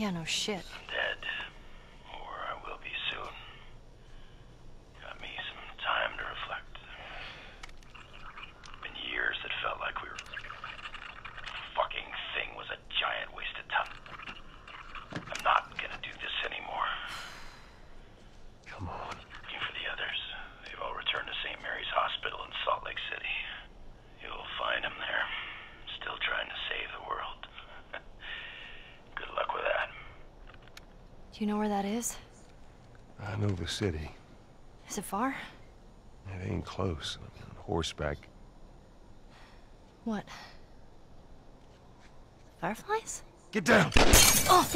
Yeah, no shit. I'm dead. Or I will be soon. Got me some time to reflect. Been years that felt like we were. Fucking thing was a giant waste of time. I'm not gonna do this anymore. Come on. Even for the others. They've all returned to St. Mary's Hospital in Salt Lake City. You'll find them there. Still trying to save the world. Good luck with that. Do you know where that is? I know the city. Is it far? It ain't close. I mean, on horseback. What? Fireflies? Get down! Oh!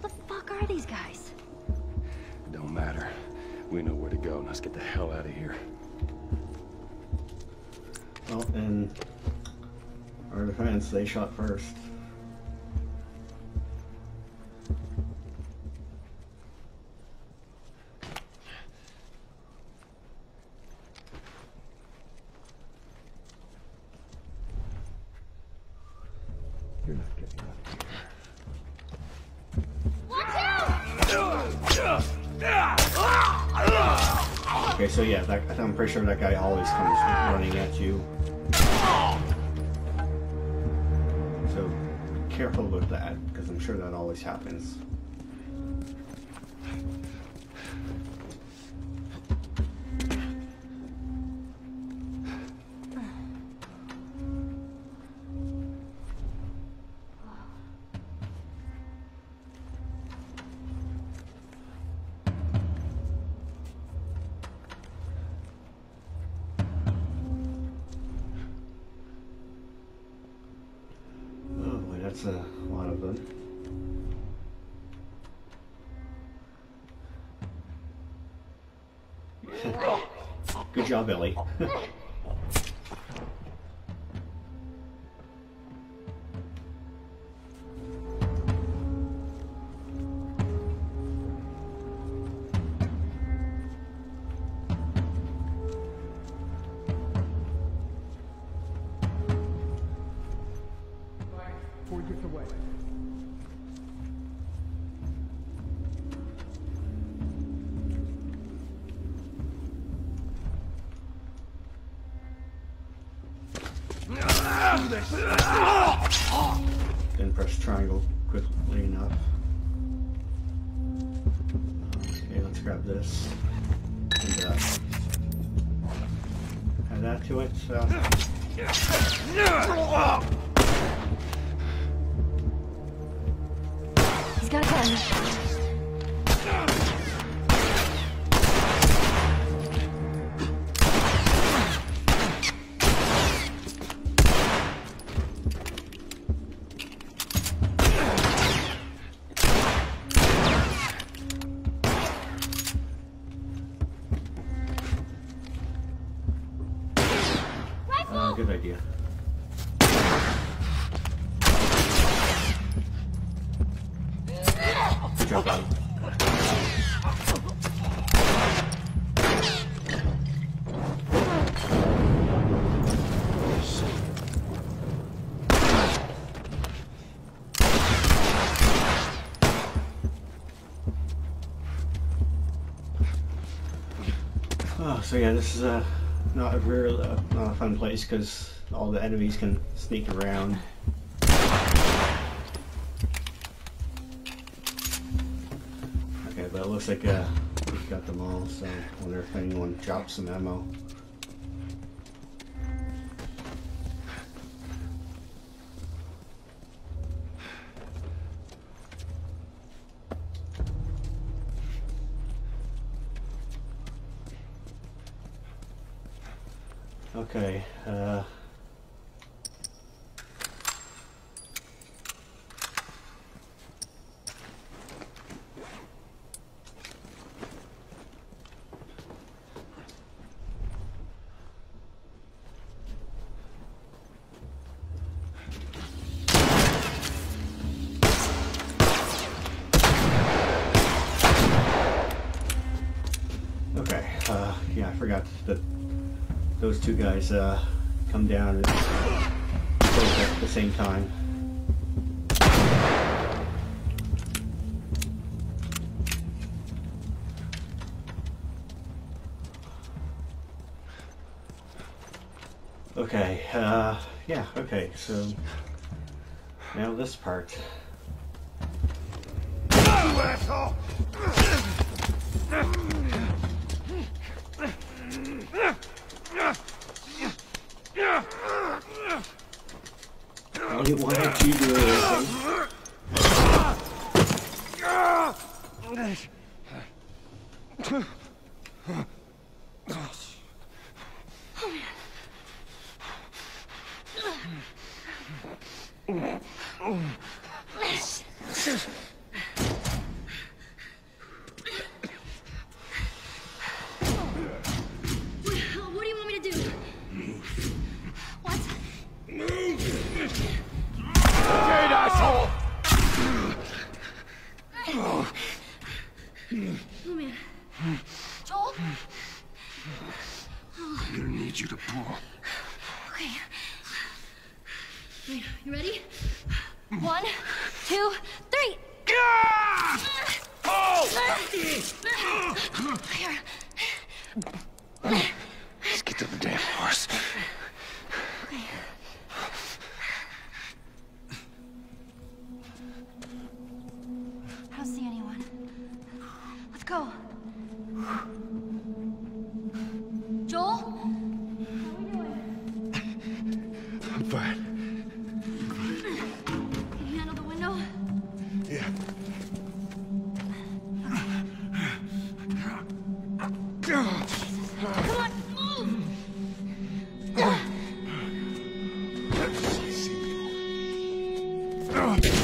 What the fuck are these guys? It don't matter. We know where to go. Let's get the hell out of here. Well, in our defense, they shot first. You're not getting. Okay, so yeah, that, I'm pretty sure that guy always comes running at you. Careful with that, because I'm sure that always happens. Then press triangle quickly enough. Okay, let's grab this. And uh, add that to it. So. Idea. Good job. Oh, so yeah, this is uh, not a very uh, not a fun place because all the enemies can sneak around. Okay, but it looks like uh, we've got them all. So I wonder if anyone drops some ammo. Okay. Uh, two guys uh, come down at the same time. Okay, uh, yeah, okay, so now this part. You asshole! les rois rapides. Euh... Ah. right. Lumion. Joel? I'm gonna need you to pull. Okay. Wait, you ready? One, two, three. Yeah! Ah! Oh! Ah! Ah! Here. Ugh.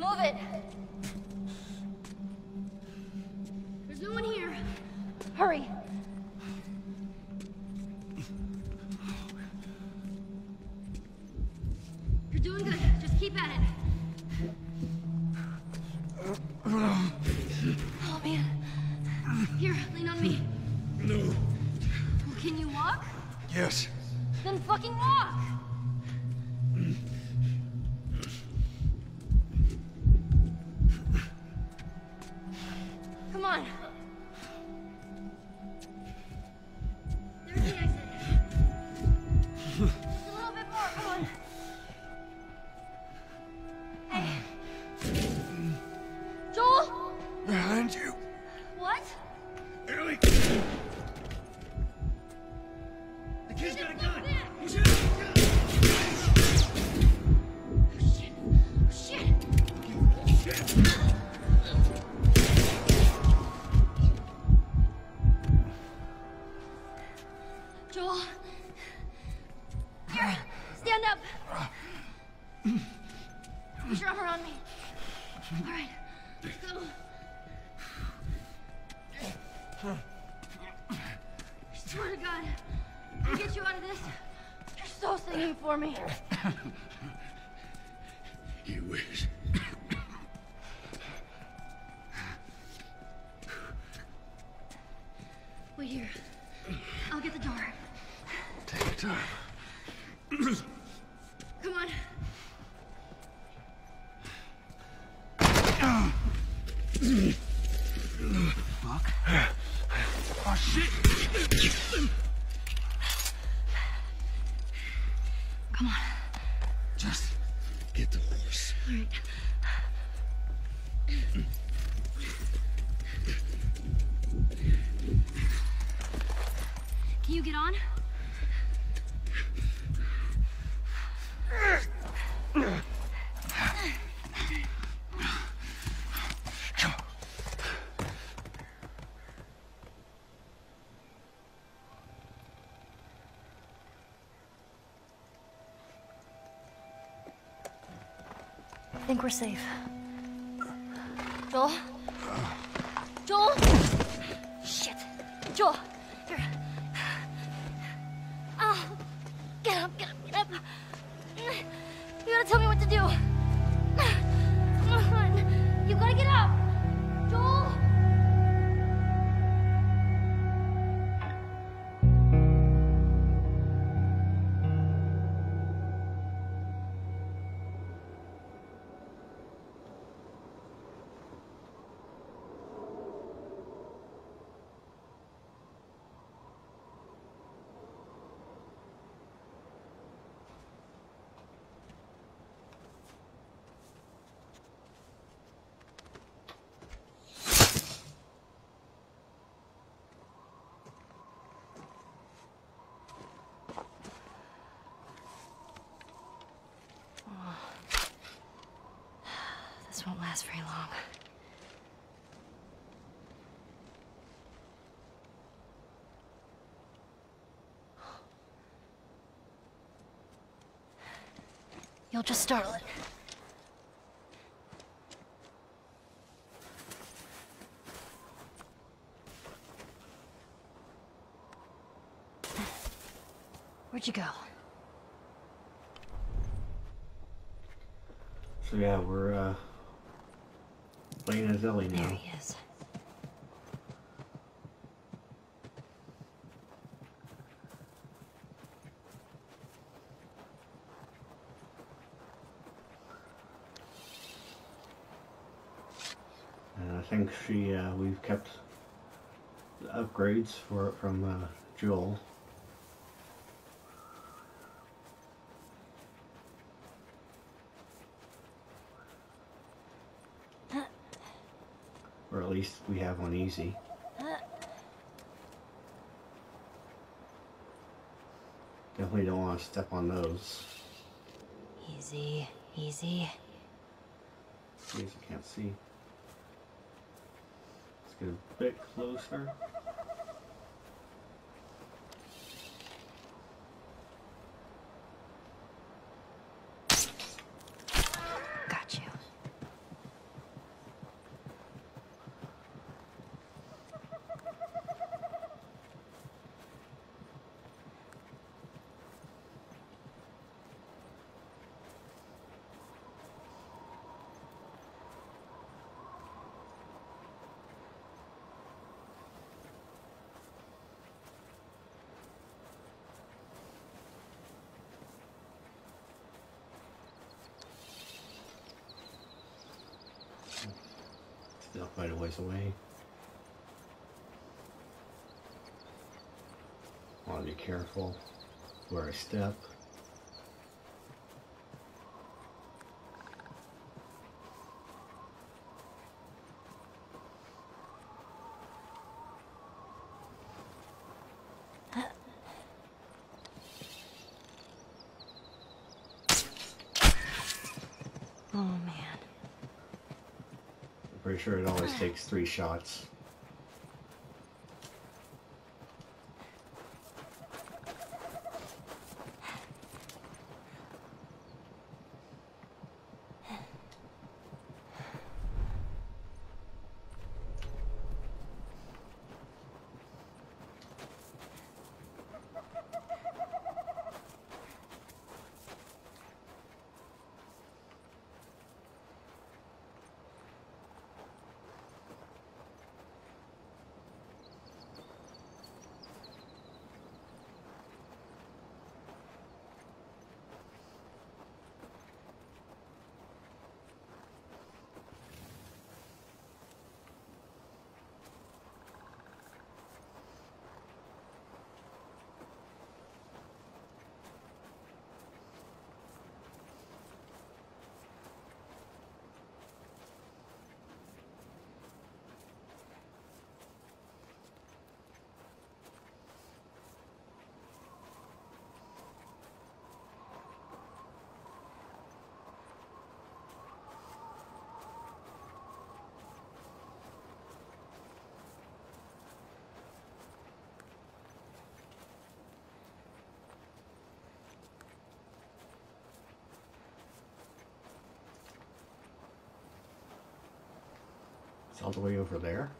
Move it. There's no one here. Hurry. Oh, shit. Come on. Just get the horse. All right. Think we're safe. Joel? Joel? Shit. Joel, here. Oh, get up, get up, get up. You gotta tell me what to do. This won't last very long. You'll just startle it. Where'd you go? So yeah, we're uh, playing as Ellie There he is. And I think she, uh, we've kept the upgrades for from uh, Joel. Least we have on easy. Definitely don't want to step on those. Easy, easy. I can't see. Let's get a bit closer. Still quite a ways away. Want to be careful where I step. Sure it always takes three shots. It's all the way over there.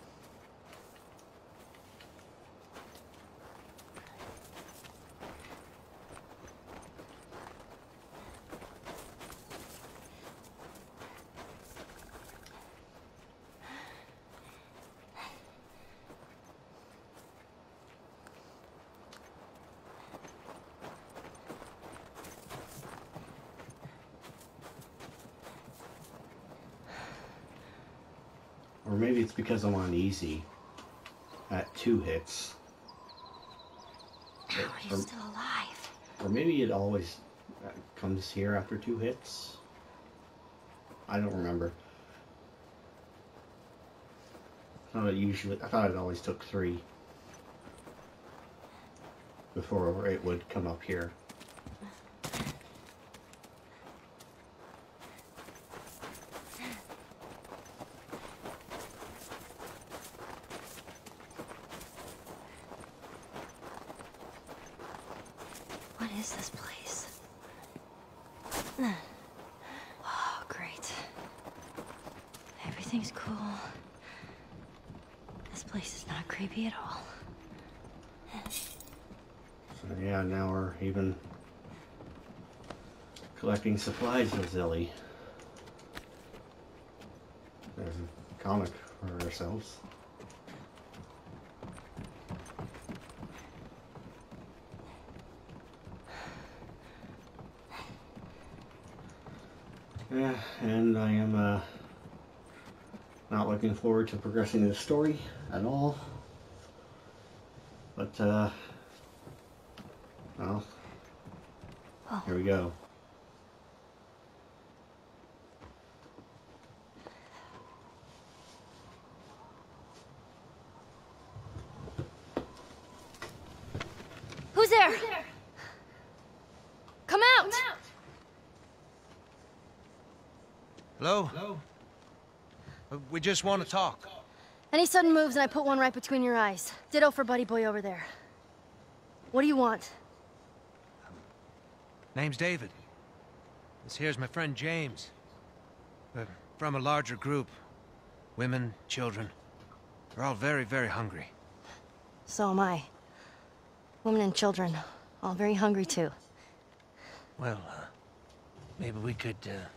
Or maybe it's because I'm on easy at two hits. How are you still alive? Or maybe it always uh, comes here after two hits. I don't remember. I thought it usually. I thought it always took three before it would come up here. What is this place? Oh, great. Everything's cool. This place is not creepy at all. So yeah, now we're even collecting supplies with Zilly. There's a comic for ourselves. Yeah, and I am uh, not looking forward to progressing the story at all. But uh, well, Oh. here we go. Who's there? Come out! Hello? Hello? We just want to talk. Any sudden moves and I put one right between your eyes. Ditto for buddy boy over there. What do you want? Name's David. This here's my friend James. We're from a larger group. Women, children. They're all very, very hungry. So am I. Women and children, all very hungry too. Well, uh, maybe we could, uh,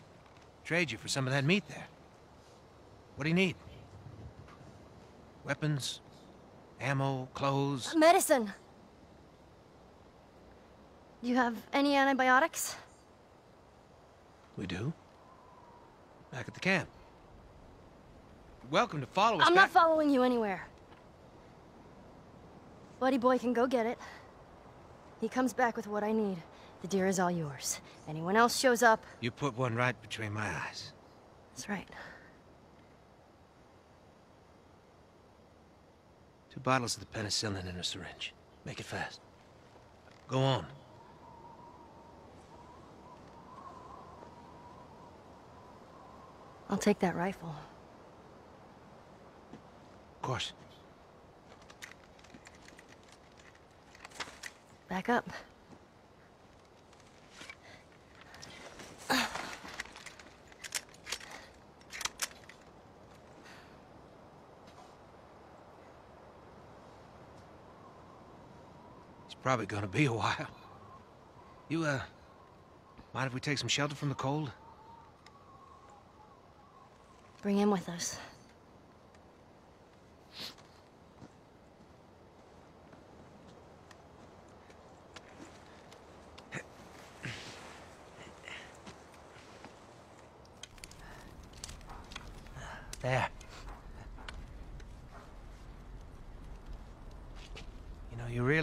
trade you for some of that meat there. What do you need? Weapons? Ammo? Clothes? Medicine! Do you have any antibiotics? We do. Back at the camp. Welcome to follow us I'm not following you anywhere. Buddy boy can go get it. He comes back with what I need. The deer is all yours. Anyone else shows up, You put one right between my eyes. that's right. Two bottles of the penicillin in a syringe. Make it fast. Go on. I'll take that rifle. Of course. Back up. Probably gonna be a while. You, uh, mind if we take some shelter from the cold? Bring him with us. There. You know, you really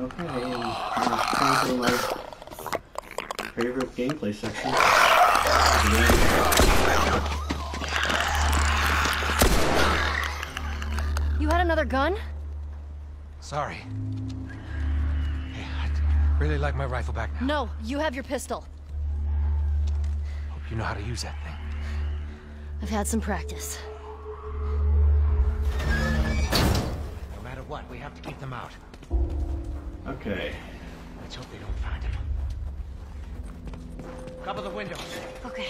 Okay, and uh, time for my favorite gameplay section. You had another gun? Sorry. Hey, I'd really like my rifle back now. No, you have your pistol. Hope you know how to use that thing. I've had some practice. No matter what, we have to keep them out. Okay. Let's hope they don't find him. Cover the windows. Okay.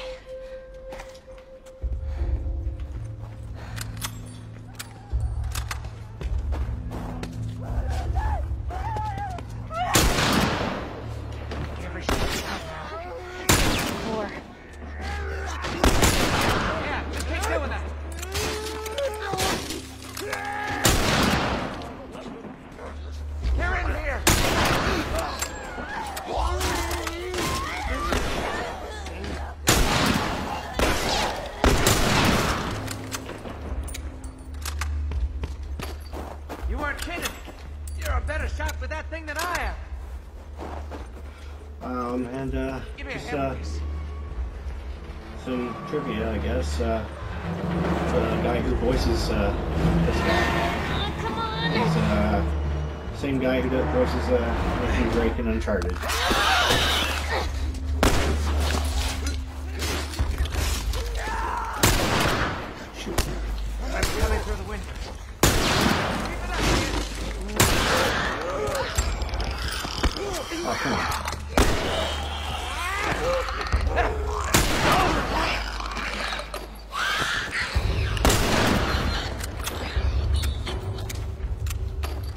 Some trivia, I guess. Uh, the guy who voices, uh, this guy come on! is, uh, same guy who voices, uh, Nathan Drake in Uncharted. Shoot. I'm coming through the window. Oh, come on.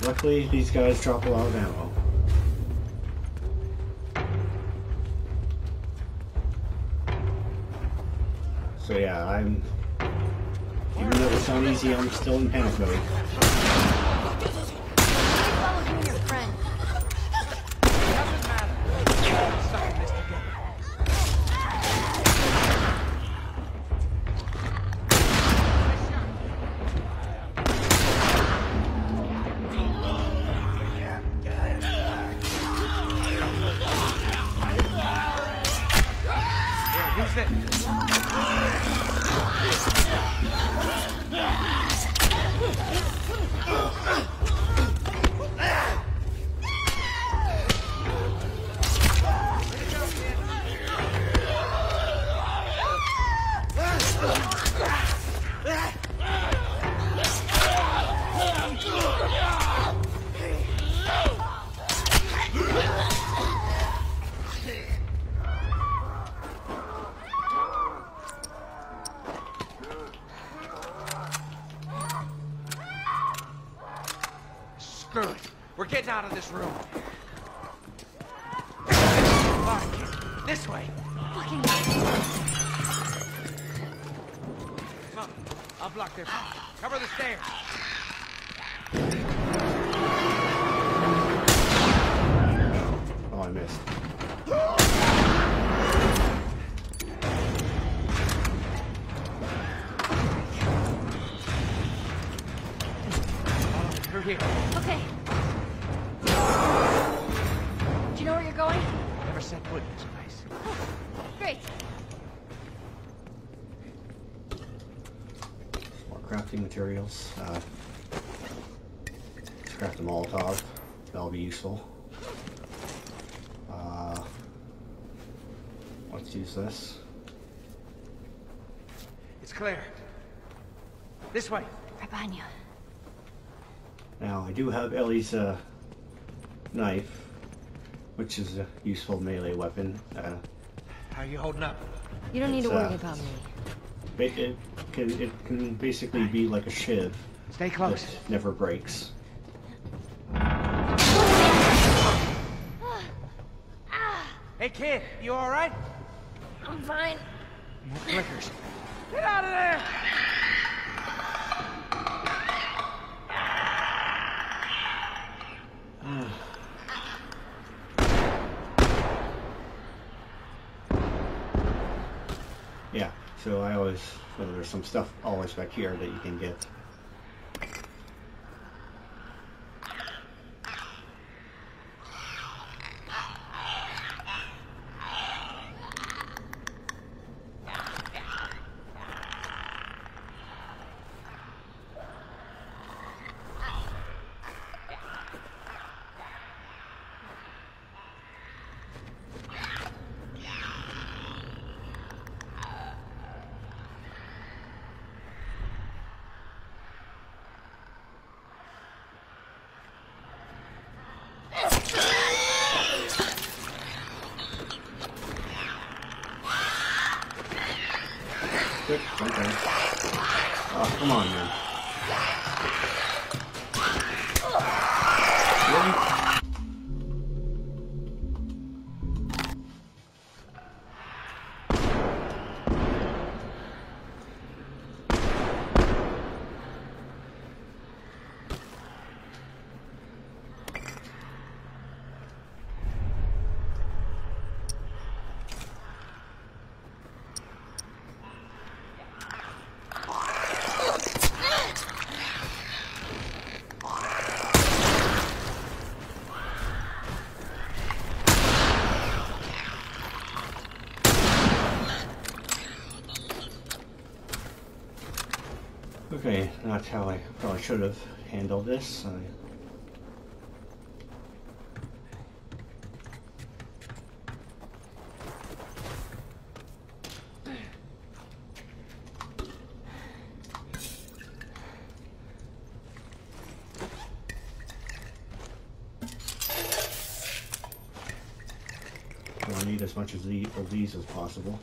Luckily, these guys drop a lot of ammo. So yeah, I'm... Even though it's not easy, I'm still in panic mode. Screw it. We're getting out of this room. Fine. This way. Fucking Come on. I'll block this. Cover the stairs. Craft a Molotov. That'll be useful. Uh, let's use this. It's clear. This way. Right behind you. Now, I do have Ellie's uh, knife, which is a useful melee weapon. Uh, How you holding up? You don't need to It's, uh, worry about me. ba- it can it can basically be like a shiv Stay that close. never breaks. Hey kid, you all right? I'm fine. More clickers. Get out of there! Yeah. So I always well, there's some stuff always back here that you can get. quick. Okay. Oh, come on, man. That's how I probably should have handled this. I... I need as much the, of these as possible.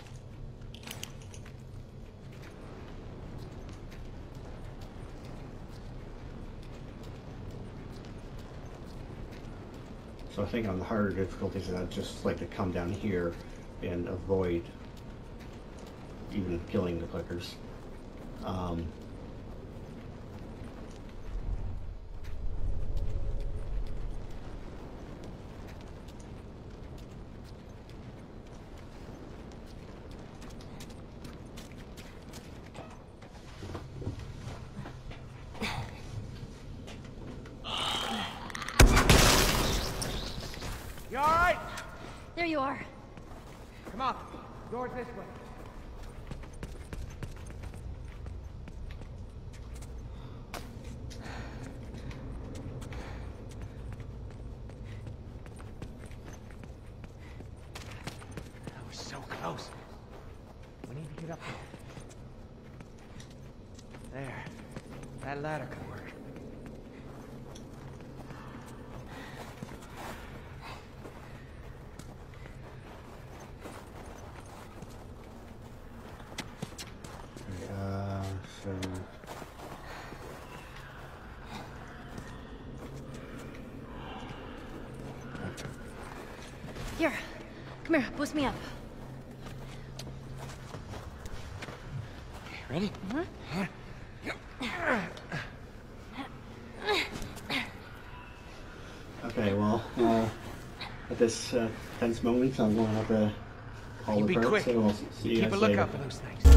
So I think on the harder difficulties, I'd just like to come down here and avoid even killing the clickers. Um, You all right? There you are. Come on. Doors this way. That was so close. Get up there. There. That ladder could work. Here. Come here. Boost me up. Ready? okay, well, uh, at this uh, Uh, tense moment, I'm going to have to call the be quick. so we'll see you Keep a lookout for those things.